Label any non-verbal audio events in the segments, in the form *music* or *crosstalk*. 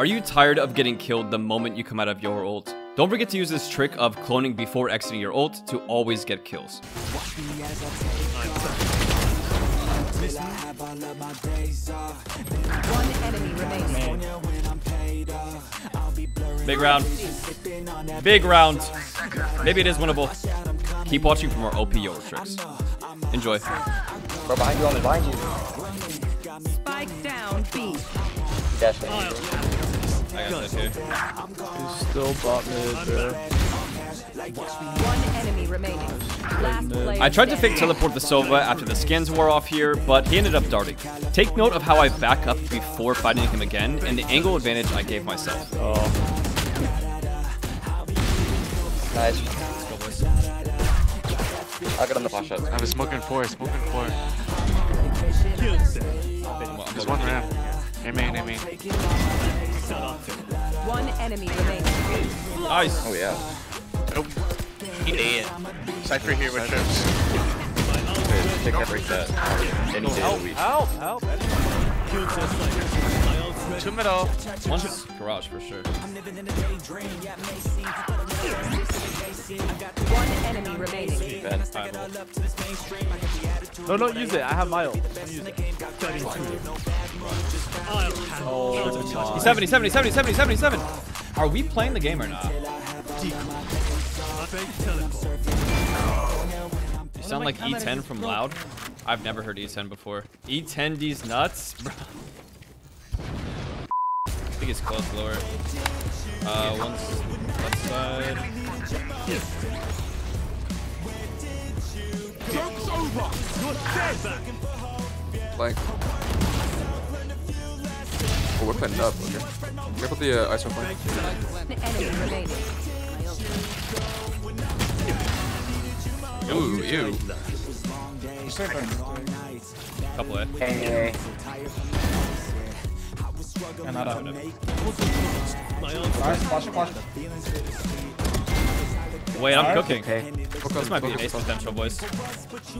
Are you tired of getting killed the moment you come out of your ult? Don't forget to use this trick of cloning before exiting your ult to always get kills. One enemy remaining. Big round. Big round. Maybe it is winnable. Keep watching for more OP Yoru tricks. Enjoy. Bro, behind you, Omen, behind you. Spike down B. Dash me. I got that too. He's still bot mid, bro. One enemy remaining. Last I tried to fake teleport the Sova after the skins wore off here, but he ended up darting. Take note of how I back up before fighting him again, and the angle advantage I gave myself. Oh, Nice. I got him the flash out. I was smoking four, smoking four. There's one round. A main, A main. One enemy remaining. Nice. Oh, yeah. Oh, he dead. Cypher here with trips. Dude, Take that, break that. Any day of the week. help, help. Two middle. One's garage for sure. One enemy remaining. No, don't use it. I have my ult. Don't. Oh, He's 70, 70, 70, 70, 77. Are we playing the game or not? You sound like E10 from Loud. I've never heard E10 before. E10 these nuts? Bro. I think it's close lower. Uh, one's left side. Like. Oh, we're playing up. Okay. Careful the uh, ISO flank. One enemy remaining. Ooh, ew. Couple A. Hey, Wait, I'm cooking. okay. This might be an ace potential, boys.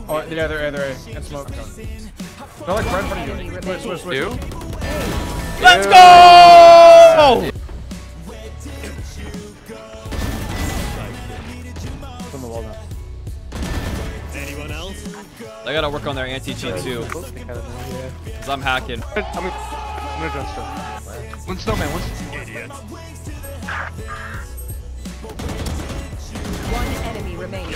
Oh, yeah, they're they're and smoke. They're like right in front of you. Switch, switch, switch. Ew. Let's go! From the wall now. I gotta work on their anti-cheat too, because I'm hacking. *laughs* I'm gonna, I'm gonna drop. One snowman, one One enemy remaining.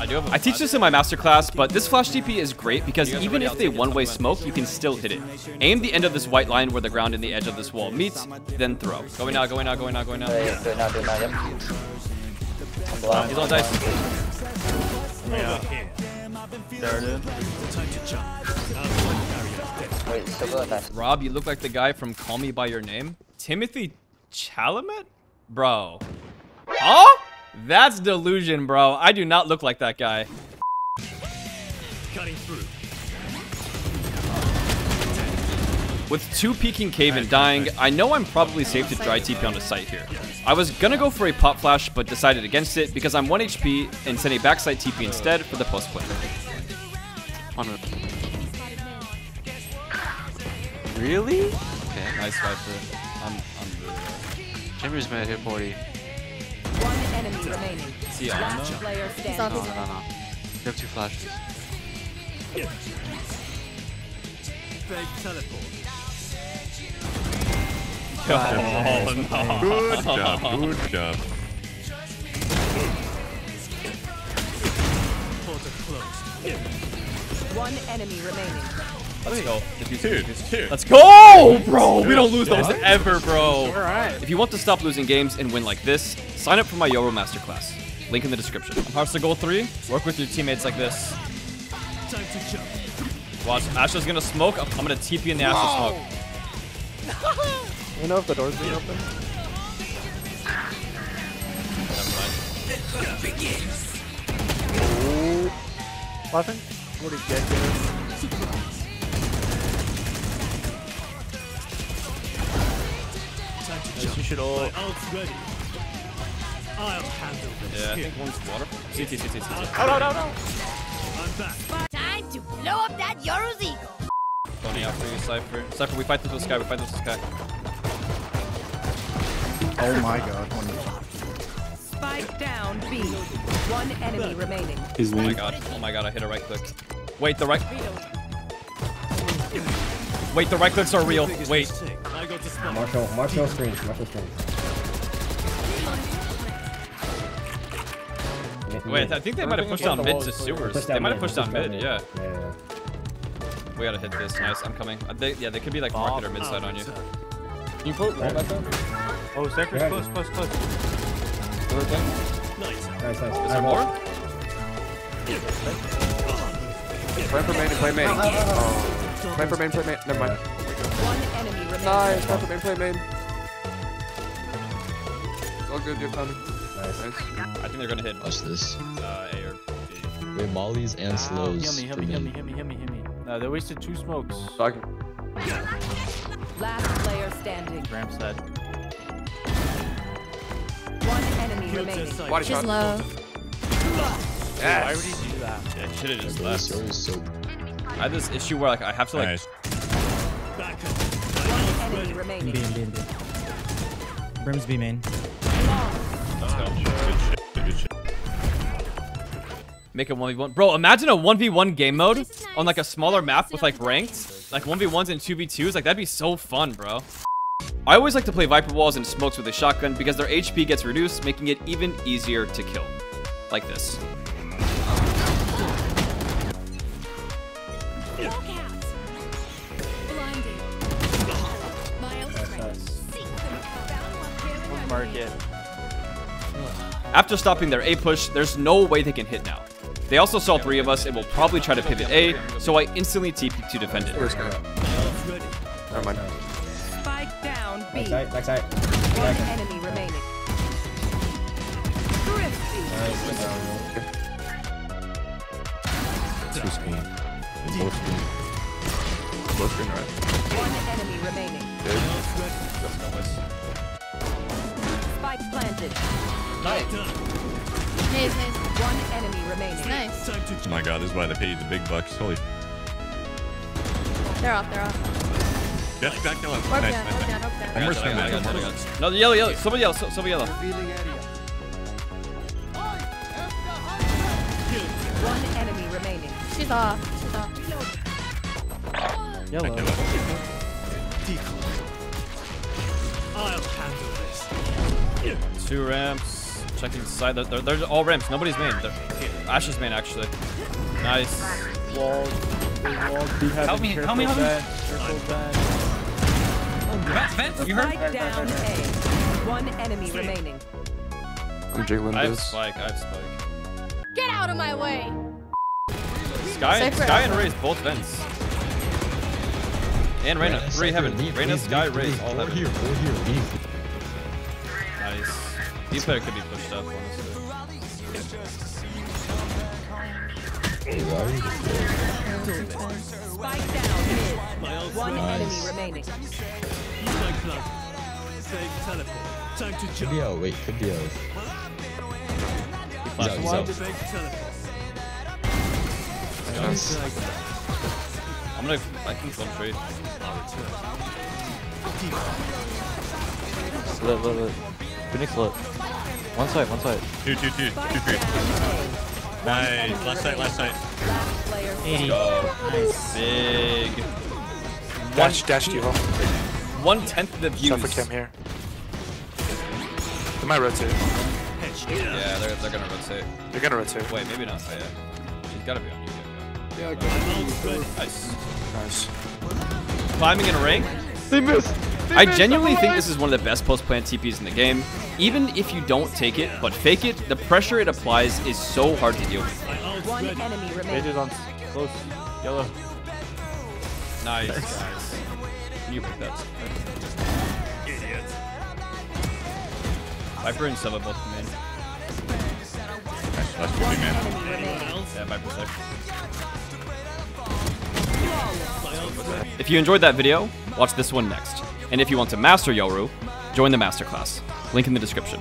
I do have I teach this in my masterclass, but this flash TP is great because even if they one-way smoke, you can still hit it. Aim the end of this white line where the ground and the edge of this wall meets, then throw. Going now, going now, going now, going now. Yeah, do now, now, yep. He's on dice. There it is. Wait, still good? Nice. Rob, you look like the guy from Call Me By Your Name. Timothée Chalamet? Bro. Huh? That's delusion, bro. I do not look like that guy. With two peeking cave and dying, I know I'm probably safe to dry TP on the site here. I was gonna go for a pop flash, but decided against it because I'm 1 HP and sent a backside TP instead for the post play. On it. Really? Okay. Nice Viper. I'm, I'm really Chambers mid hit 40. One enemy remaining. Is he on Last though? player No, standing. no, no, no. You have two flashes. Good job, good job. One enemy remaining. Let's go. Dude, it's two. Let's go, oh, bro. We don't lose those ever, bro. Alright. If you want to stop losing games and win like this, sign up for my Yoru Masterclass. Link in the description. Hearts to goal three. Work with your teammates like this. Watch, Astra's gonna smoke. I'm I'm gonna TP in the Astra smoke. *laughs* You know if the door's being open? Never mind. Flashing? What do you get here? You should all. Yeah, I think one's water. CT, CT, CT. Oh, no, no, no! Time to blow up that Yoru's ego. Going after you, Cypher. Cypher, we fight this with Skye. We fight this with Skye. Oh my god. Spike down B. One enemy remaining. Oh my god. Oh my god, I hit a right click. Wait, the right... Wait, the right clicks are real. Wait. Marshall, Marshall screen, Marshall screen. Wait. I think they might have pushed down mid to sewers. They might have pushed down push mid, yeah. Yeah, yeah. We gotta hit this. Nice, I'm coming. Uh, They, yeah, they could be like market or mid side on you. You put one that time? Oh, Cypher's Yeah. close, close, close. Nice, nice. nice. Is there more? Play for main and play main. Oh. Play for main, play main. Never mind. One enemy remaining. Nice. Play for main, play main. It's all good, you're coming. Nice. Nice. I think they're gonna hit Watch this. uh, A or B. We have mollies and slows. Heal me, heal me, heal men. me, heal me, heal me, heal me. No, they wasted two smokes. Dog. Last player standing. Ramp's dead. Remaining. Body She's shot. low. Why would he do that? Yeah, should have just left. this story is so I have this issue where like I have to like Nice. One enemy remaining. B and B and B. Brims B main. let's go. Good shit. Good shit. make a 1v1. Bro, imagine a 1v1 game mode on like a smaller map with like ranked, like 1v1s and 2v2s. Like that'd be so fun, bro. I always like to play Viper Walls and Smokes with a shotgun because their HP gets reduced, making it even easier to kill. Like this. After stopping their A push, there's no way they can hit now. They also saw three of us and will probably try to pivot A, so I instantly TP to defend it. Never mind. Spike down B. Backside, backside. One enemy remaining. Thrifty. two screen. And both screen. Low screen, right? One enemy remaining. Spike planted. Nice, nice. One enemy remaining. Nice. Oh my god, this is why they pay you the big bucks. Holy. They're off, they're off. Back, back yellow. Orb Nice, down, nice, orb nice. down, orb down. One more I got it, I got it, I swim, got it, I got it. No, the yellow, yellow. Silver yellow, sil- silver yellow. One enemy remaining. She's off. She's off. Yellow. Two ramps. Checking the side. They're, they're, they're all ramps. Nobody's main. They're, Ash's main, actually. Nice. Wall. Help me, help me, help me. Circle bed. Spike down A. One enemy remaining. I'm jiggling I have this. spike. I have spike. Get out of my way. Skye, Cypher Skye and alpha. Raze both vents. And Reyna. Reyna, Three Cypher, heaven. leave, Reyna, leave, Skye, leave, Raze. leave. All Four heaven. here, four here, leave. Nice. B player could be pushed up, honestly. Hey, why are you just there? Spike down mid. One enemy Nice. remaining. Could be out, wait, could be out. He's out, he's out. Nice. I'm gonna. I can one trade. Look, look, look. Phoenix, look. One side, one side. Two, two, two, two, Spike Nice. Last sight, last sight. A. Last player 80. Go. Big. Dash, dash devo. One tenth of the views. Cypher cam here. They might rotate. Yeah, they're, they're gonna rotate. They're gonna rotate. Wait, maybe not. Oh, yeah. She's gotta be on you. Yeah, I got Nice. Nice. Climbing in a ring. They missed. I genuinely think this is one of the best post plant TPs in the game. Even if you don't take it, but fake it, the pressure it applies is so hard to deal with. One enemy They did on close. Yellow. Nice, guys. You pick that. Viper and Sova both come in. Nice. Last two, One big man. Yeah, Viper's there. If you enjoyed that video, watch this one next. And if you want to master Yoru, join the masterclass. Link in the description.